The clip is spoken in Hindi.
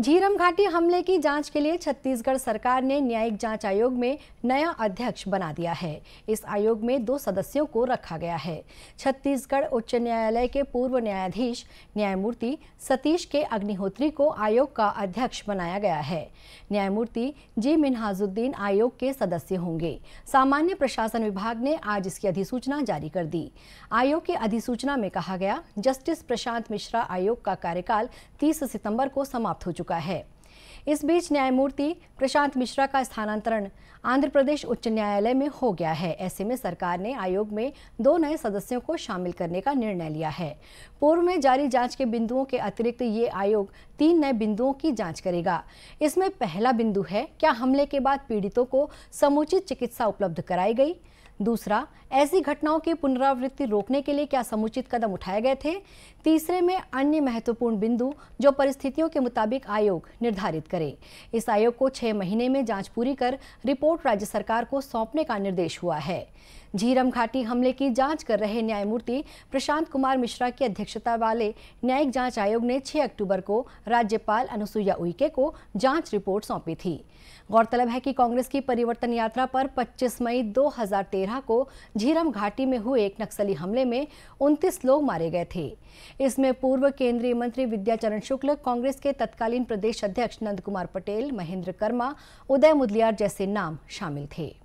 झीरम घाटी हमले की जाँच के लिए छत्तीसगढ़ सरकार ने न्यायिक जाँच आयोग में नया अध्यक्ष बना दिया है। इस आयोग में दो सदस्यों को रखा गया है। छत्तीसगढ़ उच्च न्यायालय के पूर्व न्यायाधीश न्यायमूर्ति सतीश के अग्निहोत्री को आयोग का अध्यक्ष बनाया गया है। न्यायमूर्ति जी मिनहाजुद्दीन आयोग के सदस्य होंगे। सामान्य प्रशासन विभाग ने आज इसकी अधिसूचना जारी कर दी। आयोग की अधिसूचना में कहा गया, जस्टिस प्रशांत मिश्रा आयोग का कार्यकाल तीस सितंबर को समाप्त हो चुका चुका है। इस बीच न्यायमूर्ति प्रशांत मिश्रा का स्थानांतरण आंध्र प्रदेश उच्च न्यायालय में हो गया है। ऐसे में सरकार ने आयोग में दो नए सदस्यों को शामिल करने का निर्णय लिया है। पूर्व में जारी जाँच के बिंदुओं के अतिरिक्त ये आयोग तीन नए बिंदुओं की जाँच करेगा। इसमें पहला बिंदु है, क्या हमले के बाद पीड़ितों को समुचित चिकित्सा उपलब्ध कराई गई? दूसरा, ऐसी घटनाओं की पुनरावृत्ति रोकने के लिए क्या समुचित कदम उठाए गए थे? तीसरे में अन्य महत्वपूर्ण बिंदु जो परिस्थितियों के मुताबिक आयोग निर्धारित करे। इस आयोग को छह महीने में जाँच पूरी कर रिपोर्ट राज्य सरकार को सौंपने का निर्देश हुआ है। झीरम घाटी हमले की जाँच कर रहे न्यायमूर्ति प्रशांत कुमार मिश्रा की अध्यक्षता वाले न्यायिक जाँच आयोग ने 6 अक्टूबर को राज्यपाल अनुसुईया उइके को जाँच रिपोर्ट सौंपी थी। गौरतलब है कि कांग्रेस की परिवर्तन यात्रा पर 25 मई 2013 को झीरम घाटी में हुए एक नक्सली हमले में 29 लोग मारे गए थे। इसमें पूर्व केंद्रीय मंत्री विद्याचरण शुक्ल, कांग्रेस के तत्कालीन प्रदेश अध्यक्ष नंद कुमार पटेल महेंद्र कर्मा उदय मुदलियार जैसे नाम शामिल थे।